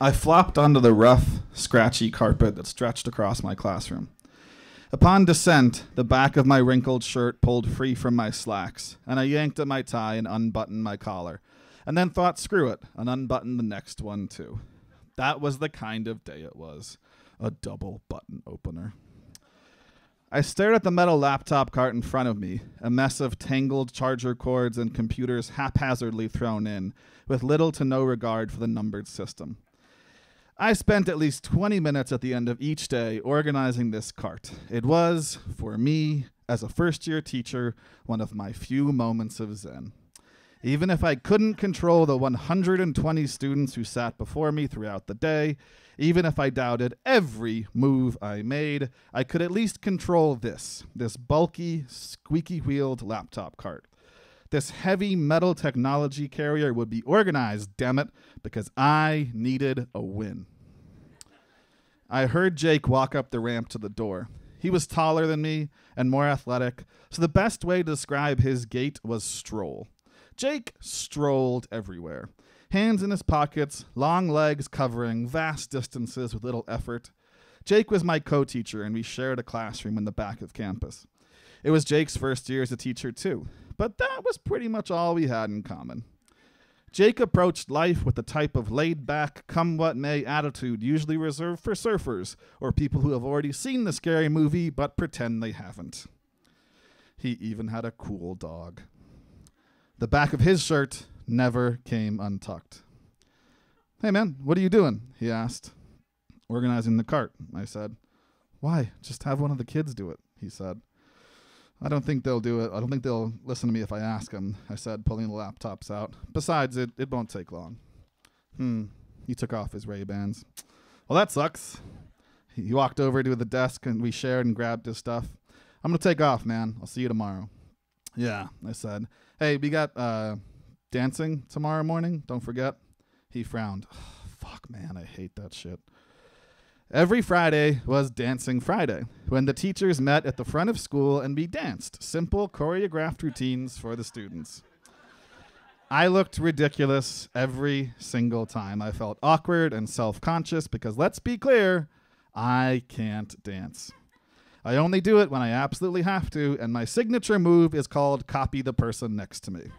I flopped onto the rough, scratchy carpet that stretched across my classroom. Upon descent, the back of my wrinkled shirt pulled free from my slacks, and I yanked at my tie and unbuttoned my collar, and then thought, screw it, and unbuttoned the next one too. That was the kind of day it was a double button opener. I stared at the metal laptop cart in front of me, a mess of tangled charger cords and computers haphazardly thrown in, with little to no regard for the numbered system. I spent at least 20 minutes at the end of each day organizing this cart. It was, for me, as a first year teacher, one of my few moments of zen. Even if I couldn't control the 120 students who sat before me throughout the day, even if I doubted every move I made, I could at least control this this bulky, squeaky wheeled laptop cart. This heavy metal technology carrier would be organized, damn it, because I needed a win. I heard Jake walk up the ramp to the door. He was taller than me and more athletic, so the best way to describe his gait was stroll. Jake strolled everywhere, hands in his pockets, long legs covering vast distances with little effort. Jake was my co teacher, and we shared a classroom in the back of campus. It was Jake's first year as a teacher, too, but that was pretty much all we had in common. Jake approached life with the type of laid back, come what may attitude usually reserved for surfers or people who have already seen the scary movie but pretend they haven't. He even had a cool dog. The back of his shirt never came untucked. Hey man, what are you doing? he asked. Organizing the cart, I said. Why? Just have one of the kids do it, he said. I don't think they'll do it. I don't think they'll listen to me if I ask them, I said, pulling the laptops out. Besides, it, it won't take long. Hmm. He took off his Ray-Bans. Well, that sucks. He walked over to the desk and we shared and grabbed his stuff. I'm going to take off, man. I'll see you tomorrow. Yeah, I said. Hey, we got uh, dancing tomorrow morning. Don't forget. He frowned. fuck, man. I hate that shit. Every Friday was Dancing Friday, when the teachers met at the front of school and we danced simple choreographed routines for the students. I looked ridiculous every single time. I felt awkward and self conscious because, let's be clear, I can't dance. I only do it when I absolutely have to, and my signature move is called copy the person next to me.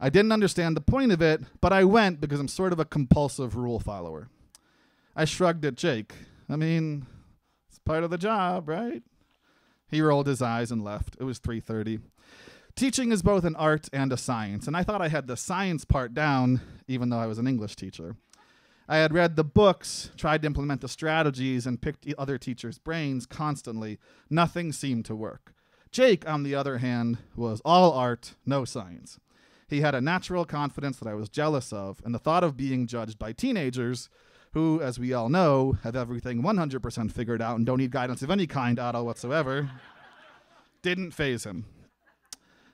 I didn't understand the point of it, but I went because I'm sort of a compulsive rule follower. I shrugged at Jake. I mean, it's part of the job, right? He rolled his eyes and left. It was 3:30. Teaching is both an art and a science, and I thought I had the science part down even though I was an English teacher. I had read the books, tried to implement the strategies, and picked other teachers' brains constantly. Nothing seemed to work. Jake, on the other hand, was all art, no science. He had a natural confidence that I was jealous of, and the thought of being judged by teenagers who, as we all know, have everything 100% figured out and don't need guidance of any kind at all whatsoever, didn't phase him.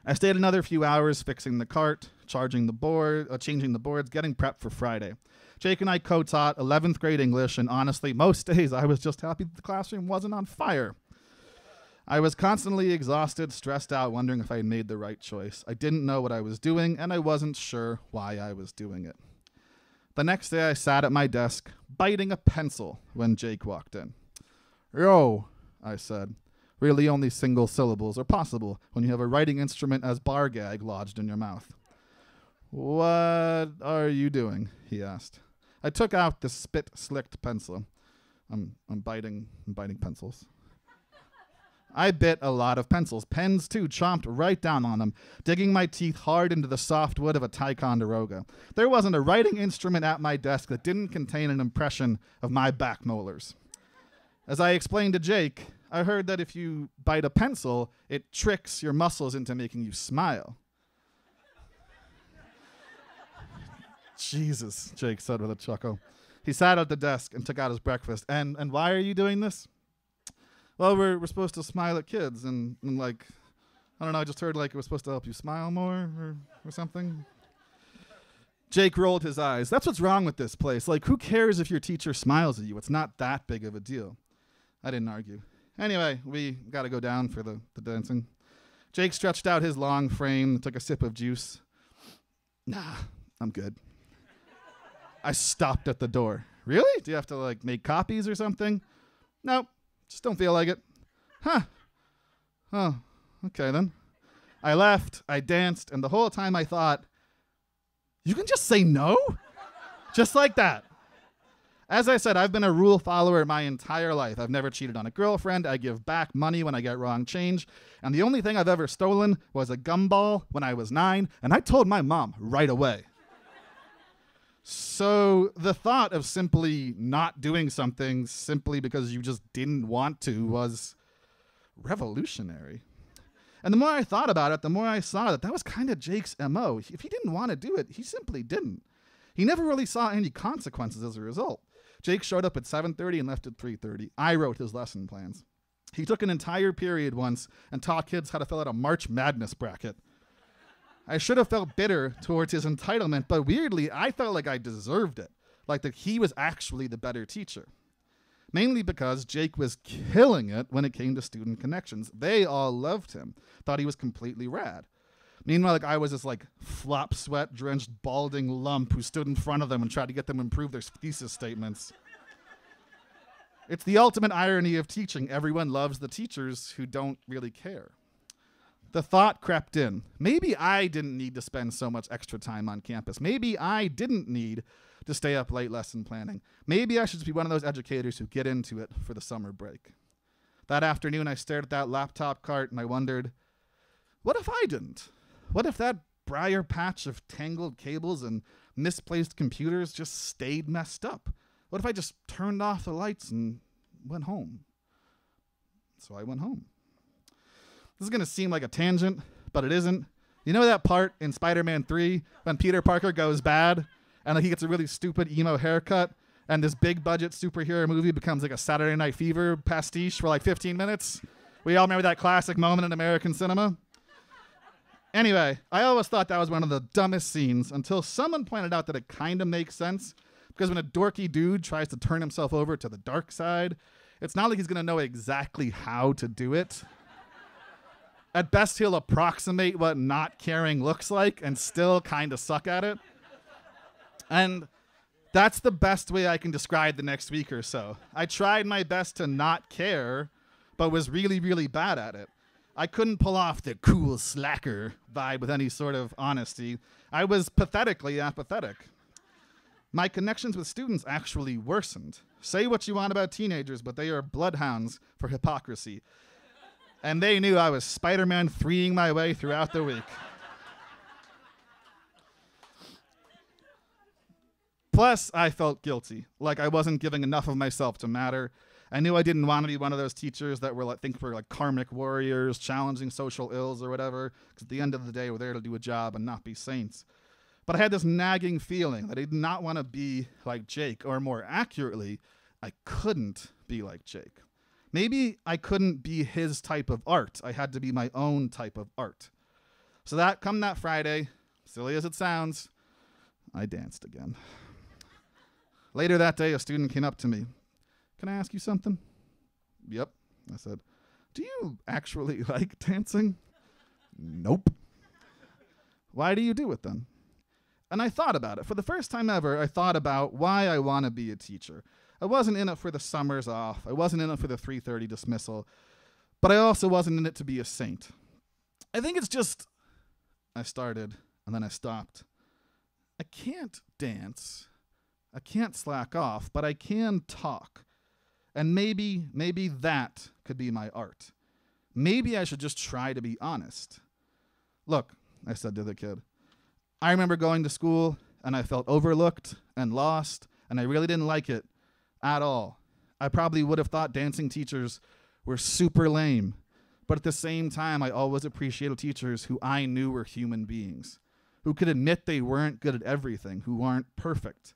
I stayed another few hours fixing the cart, charging the board, uh, changing the boards, getting prepped for Friday. Jake and I co-taught 11th grade English, and honestly, most days I was just happy the classroom wasn't on fire. I was constantly exhausted, stressed out, wondering if I had made the right choice. I didn't know what I was doing, and I wasn't sure why I was doing it. The next day, I sat at my desk, biting a pencil, when Jake walked in. Yo, I said. Really, only single syllables are possible when you have a writing instrument as bar gag lodged in your mouth. What are you doing? he asked. I took out the spit slicked pencil. I'm, I'm biting, I'm biting pencils. I bit a lot of pencils, pens too, chomped right down on them, digging my teeth hard into the soft wood of a Ticonderoga. There wasn't a writing instrument at my desk that didn't contain an impression of my back molars. As I explained to Jake, I heard that if you bite a pencil, it tricks your muscles into making you smile. Jesus, Jake said with a chuckle. He sat at the desk and took out his breakfast. And and why are you doing this? Well, we're we're supposed to smile at kids and, and like I don't know, I just heard like it was supposed to help you smile more or, or something. Jake rolled his eyes. That's what's wrong with this place. Like, who cares if your teacher smiles at you? It's not that big of a deal. I didn't argue. Anyway, we got to go down for the, the dancing. Jake stretched out his long frame, took a sip of juice. Nah, I'm good. I stopped at the door. Really? Do you have to like make copies or something? Nope. Just don't feel like it. Huh. Oh, okay then. I left, I danced, and the whole time I thought, you can just say no? just like that. As I said, I've been a rule follower my entire life. I've never cheated on a girlfriend. I give back money when I get wrong change. And the only thing I've ever stolen was a gumball when I was nine, and I told my mom right away. So the thought of simply not doing something simply because you just didn't want to was revolutionary. And the more I thought about it, the more I saw that that was kind of Jake's MO. If he didn't want to do it, he simply didn't. He never really saw any consequences as a result. Jake showed up at 7:30 and left at 3:30. I wrote his lesson plans. He took an entire period once and taught kids how to fill out a March Madness bracket. I should have felt bitter towards his entitlement, but weirdly, I felt like I deserved it, like that he was actually the better teacher. Mainly because Jake was killing it when it came to student connections. They all loved him, thought he was completely rad. Meanwhile, like I was this like flop sweat drenched balding lump who stood in front of them and tried to get them to improve their thesis statements. It's the ultimate irony of teaching. Everyone loves the teachers who don't really care. The thought crept in. Maybe I didn't need to spend so much extra time on campus. Maybe I didn't need to stay up late lesson planning. Maybe I should just be one of those educators who get into it for the summer break. That afternoon, I stared at that laptop cart and I wondered, what if I didn't? What if that briar patch of tangled cables and misplaced computers just stayed messed up? What if I just turned off the lights and went home? So I went home. This is going to seem like a tangent, but it isn't. You know that part in Spider Man 3 when Peter Parker goes bad and he gets a really stupid emo haircut and this big budget superhero movie becomes like a Saturday Night Fever pastiche for like 15 minutes? We all remember that classic moment in American cinema? Anyway, I always thought that was one of the dumbest scenes until someone pointed out that it kind of makes sense because when a dorky dude tries to turn himself over to the dark side, it's not like he's going to know exactly how to do it. At best, he'll approximate what not caring looks like and still kind of suck at it. And that's the best way I can describe the next week or so. I tried my best to not care, but was really, really bad at it. I couldn't pull off the cool slacker vibe with any sort of honesty. I was pathetically apathetic. My connections with students actually worsened. Say what you want about teenagers, but they are bloodhounds for hypocrisy. And they knew I was Spider Man 3ing my way throughout the week. Plus, I felt guilty, like I wasn't giving enough of myself to matter. I knew I didn't want to be one of those teachers that were like think were like karmic warriors, challenging social ills or whatever. Because at the end of the day, we're there to do a job and not be saints. But I had this nagging feeling that I did not want to be like Jake, or more accurately, I couldn't be like Jake. Maybe I couldn't be his type of art. I had to be my own type of art. So that come that Friday, silly as it sounds, I danced again. Later that day, a student came up to me. Can I ask you something? Yep. I said, Do you actually like dancing? Nope. Why do you do it then? And I thought about it. For the first time ever, I thought about why I want to be a teacher. I wasn't in it for the summers off. I wasn't in it for the 3:30 dismissal. But I also wasn't in it to be a saint. I think it's just I started and then I stopped. I can't dance. I can't slack off, but I can talk. And maybe maybe that could be my art. Maybe I should just try to be honest. Look, I said to the kid. I remember going to school and I felt overlooked and lost, and I really didn't like it at all. I probably would have thought dancing teachers were super lame, but at the same time, I always appreciated teachers who I knew were human beings, who could admit they weren't good at everything, who aren't perfect.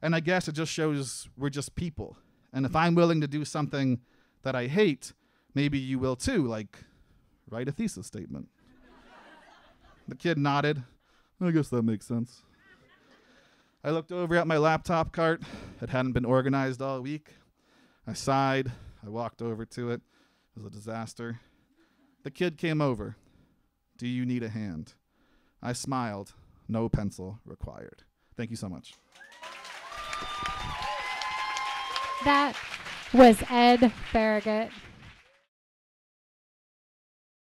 And I guess it just shows we're just people. And if I'm willing to do something that I hate, maybe you will too, like write a thesis statement. the kid nodded. I guess that makes sense. I looked over at my laptop cart. It hadn't been organized all week. I sighed. I walked over to it. It was a disaster. The kid came over. Do you need a hand? I smiled. No pencil required. Thank you so much. That was Ed Farragut.